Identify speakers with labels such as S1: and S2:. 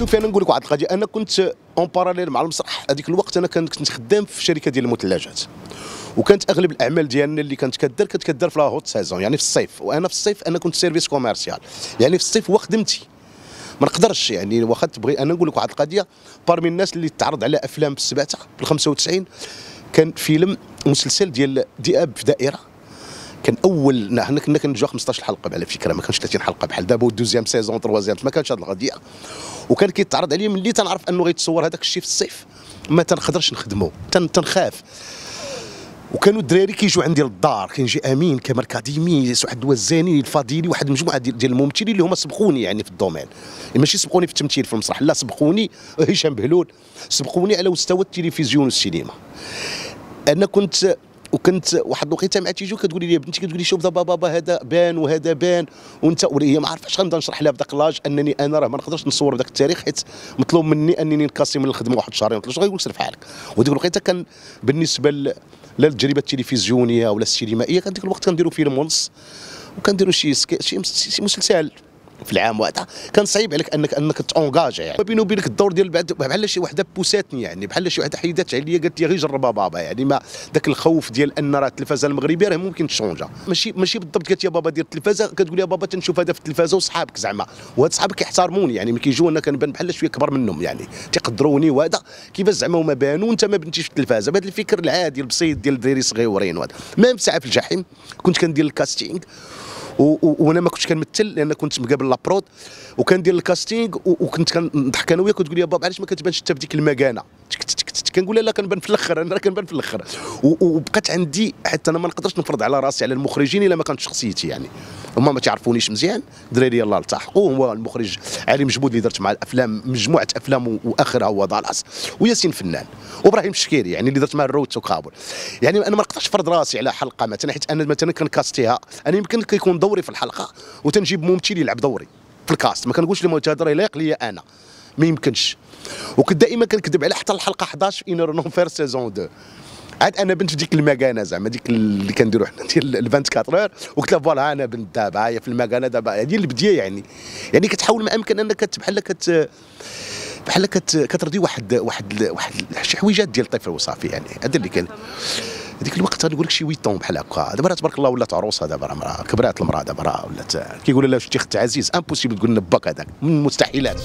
S1: شوفي أنا نقول لك واحد القضية. أنا كنت en parallèle مع المسرح. هذيك الوقت أنا كنت خدام في شركة ديال المثلجات. وكانت أغلب الأعمال ديالنا اللي كانت كدار كانت كدار في la haute saison يعني في الصيف. وأنا في الصيف أنا كنت service commercial يعني في الصيف هو خدمتي ما نقدرش يعني واخا تبغي أنا نقول لك واحد القضية. parmi الناس اللي تعرض على أفلام في السبعة في 95 كان فيلم مسلسل ديال ذئاب في دائرة. كان اول حنا كنا كنجوا 15 حلقة على فكره ما كانش 30 حلقة بحال دابا deuxième saison troisième ما كانش هذه القضية وكان كيتعرض عليا ملي تنعرف أنه غيتصور هذاك الشيء في الصيف. ما تنقدرش نخدمه تن تنخاف. وكانوا الدراري كيجوا عندي للدار كيجي أمين كمال كاديمي واحد الوزاني الفضيلي واحد المجموعه ديال, الممثلين اللي هما سبقوني يعني في ال domaine. ماشي سبقوني في التمثيل في المسرح. لا سبقوني هشام بهلول سبقوني على مستوى التلفزيون والسينما. أنا كنت وكنت واحد الوقيته مع تيجو كتقولي لي بنتي كتقولي شوف دابا بابا هذا بان وهذا بان وانت وهي ما عرفتش غنبدا نشرح لها في ذاك لاج انني أنا راه ما نقدرش نصور ذاك التاريخ حيت مطلوب مني انني نكاسي من الخدمة واحد شهرين ولا لك سير في حالك؟ وديك الوقيته كان بالنسبة لا التجربه التلفزيونية ولا السينمائية كان ديك الوقت كنديروا فيلم ونص وكنديروا شي شي مسلسل في العام وقتها كان صعيب عليك انك أنك تونجاجا يعني. ما بيني وبينك الدور ديال بعد بحال شي وحدة بوساتني يعني بحال شي وحدة حيدات عليا قالت لي غير جربها بابا يعني ما ذاك الخوف ديال أن راه التلفازة المغربية راه ممكن تشونجا. ماشي ماشي بالضبط قالت يا بابا دير التلفازة. كتقول يا بابا تنشوف هذا في التلفازة وصحابك زعما. وهاد صحابك كيحترموني يعني ملي كيجيو أنا كنبان بحال شوية كبر منهم يعني. تيقدروني وهذا. كيفاش زعما هما بانوا وأنت ما بنتيش في التلفازة؟ بهذا الفكر العادي البسيط ديال الدراري صغيورين وهذا. ساعه في الجحيم كنت كندير ال casting. وأنا ما كنتش كنمثل لأن كنت مقابل la prod وكندير ال casting وكنت كنضحك أنا وياك كتقول لي بابا علاش ما كتبانش انت في ديك المكانة؟ كنقول لا كنبان في الأخر أنا كنبان في الأخر. وبقات عندي حتى أنا ما نقدرش نفرض على راسي على المخرجين إلا ما كانت شخصيتي يعني. هما ما تعرفونيش مزيان دراري يلاه التحقوا هو المخرج علي مجبود اللي درت مع الافلام مجموعة أفلام واخرها هو ضالاس وياسين فنان وإبراهيم الشكيري يعني اللي درت مع الروت وكابل يعني أنا ما نقدرش نفرض راسي على حلقة مثلا حيت أنا مثلا كنكاستيها أنا يمكن كيكون دوري في الحلقة وتنجيب ممثل يلعب دوري في الكاست. ما كنقولش لهم هذا راه يليق ليا أنا. ما يمكنش. وكنت دائما كنكذب على حتى الحلقة 11 في انر نون فير سيزون 2 عاد أنا بنت ديك المكانه زعما ديك اللي كنديروا حنا ديال ال 24 اور وقلت لها voilà أنا بنت دابا هي في المكانه دابا هذه البدية يعني. يعني كتحاول ما أمكن أنك بحال كت بحال كت كترضي واحد واحد واحد شي حويجات ديال الطفل وصافي يعني. هذا اللي كان. هذيك الوقت نقول لك شي 8 طون بحال هكا. دابا تبارك الله ولات عروسة دابا راه كبرات المرأة دابا راه ولات كيقولوا لها شتي اخت عزيز impossible تقول لنا باك هذاك. من المستحيلات